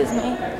Excuse me.